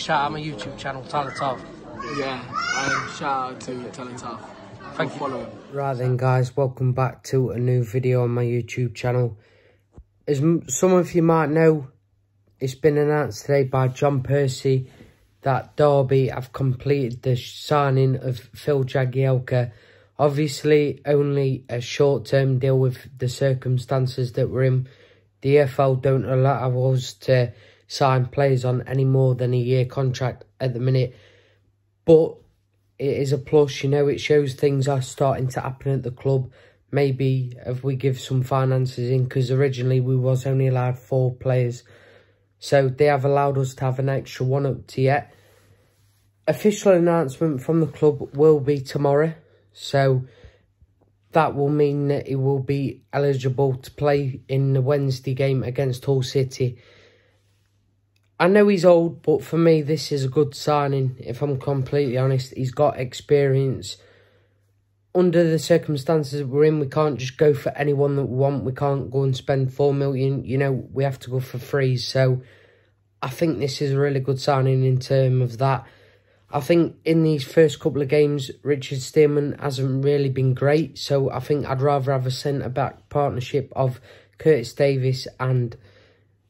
Could you shout out my YouTube channel, Talent Off? Yeah, um, shout out to Talent Off. Thank you. Follow him. Right then guys, welcome back to a new video on my YouTube channel. As some of you might know, it's been announced today by John Percy that Derby have completed the signing of Phil Jagielka. Obviously, only a short-term deal with the circumstances that we're in. The EFL don't allow us to sign players on any more than a year contract at the minute. But it is a plus, you know, it shows things are starting to happen at the club. Maybe if we give some finances in, because originally we was only allowed four players. So they have allowed us to have an extra one up to yet. Official announcement from the club will be tomorrow. So that will mean that he will be eligible to play in the Wednesday game against Hull City. I know he's old, but for me, this is a good signing. If I'm completely honest, he's got experience. Under the circumstances we're in, we can't just go for anyone that we want. We can't go and spend four million. You know, we have to go for free. So, I think this is a really good signing in terms of that. I think in these first couple of games, Richard Stearman hasn't really been great. So, I think I'd rather have a centre back partnership of Curtis Davies and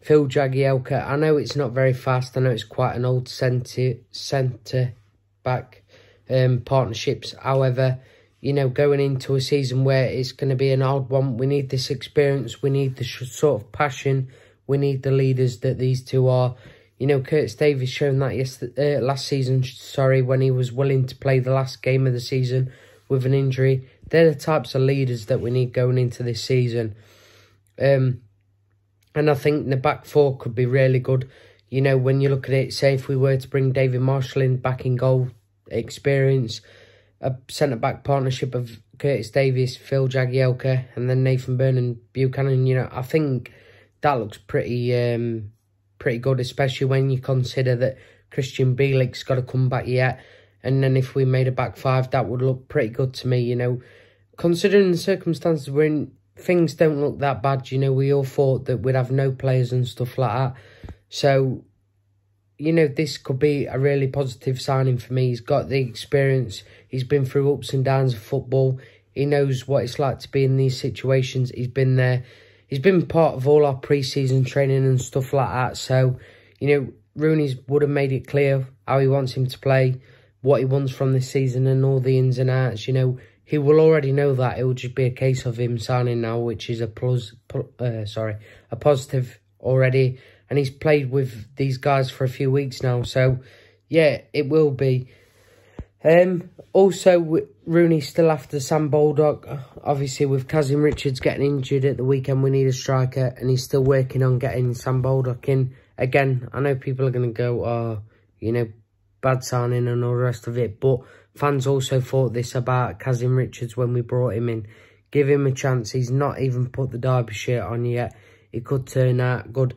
Phil Jagielka. I know it's not very fast. I know it's quite an old centre centre back um, partnerships. However, you know, going into a season where it's going to be an odd one, we need this experience. We need the sort of passion. We need the leaders that these two are. You know, Curtis Davies shown that yesterday, uh, last season, sorry, when he was willing to play the last game of the season with an injury. They're the types of leaders that we need going into this season. Um, and I think the back four could be really good. You know, when you look at it, say if we were to bring David Marshall in back in goal experience, a centre back partnership of Curtis Davies, Phil Jagielka, and then Nathan Byrne and Buchanan, you know, I think that looks pretty um, pretty good, especially when you consider that Christian Bielik's got to come back yet. And then if we made a back five, that would look pretty good to me, you know. Considering the circumstances we're in, things don't look that bad. You know, we all thought that we'd have no players and stuff like that. So, you know, this could be a really positive signing for me. He's got the experience. He's been through ups and downs of football. He knows what it's like to be in these situations. He's been there. He's been part of all our pre-season training and stuff like that. So, you know, Rooney's would have made it clear how he wants him to play, what he wants from this season and all the ins and outs. You know, he will already know that. It will just be a case of him signing now, which is a plus, uh, sorry, a positive already. And he's played with these guys for a few weeks now. So, yeah, it will be. Um, also, Rooney still after Sam Baldock. Obviously, with Kazim Richards getting injured at the weekend, we need a striker. And he's still working on getting Sam Baldock in. Again, I know people are going to go, oh, you know, bad signing and all the rest of it. But fans also thought this about Kazim Richards when we brought him in. Give him a chance. He's not even put the Derby shirt on yet. It could turn out good.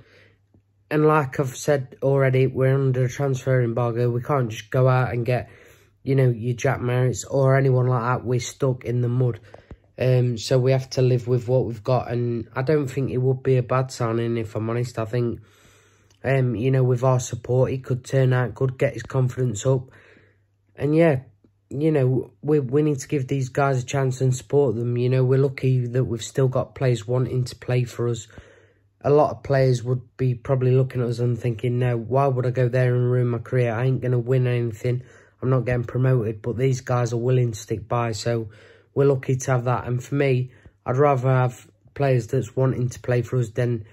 And like I've said already, we're under a transfer embargo. We can't just go out and get, you know, your Jack Marriotts or anyone like that. We're stuck in the mud. Um, so we have to live with what we've got. And I don't think it would be a bad signing, if I'm honest. I think, um, you know, with our support, he could turn out good, get his confidence up. And yeah, you know, we we need to give these guys a chance and support them. You know, we're lucky that we've still got players wanting to play for us. A lot of players would be probably looking at us and thinking, no, why would I go there and ruin my career? I ain't going to win anything. I'm not getting promoted. But these guys are willing to stick by. So we're lucky to have that. And for me, I'd rather have players that's wanting to play for us than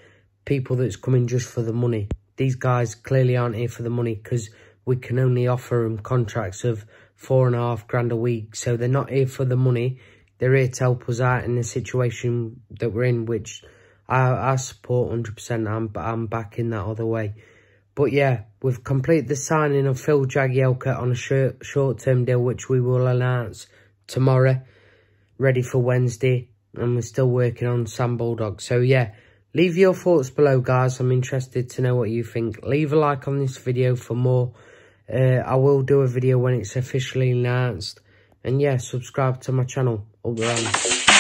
people that's coming just for the money. These guys clearly aren't here for the money because we can only offer them contracts of four and a half grand a week. So they're not here for the money. They're here to help us out in the situation that we're in, which I, I support 100%. I'm, I'm back in that other way. But yeah, we've completed the signing of Phil Jagielka on a short, short-term deal, which we will announce tomorrow, ready for Wednesday. And we're still working on Sam Baldock. So yeah, Leave your thoughts below, guys. I'm interested to know what you think. Leave a like on this video for more. Uh, I will do a video when it's officially announced. And yeah, subscribe to my channel. Over the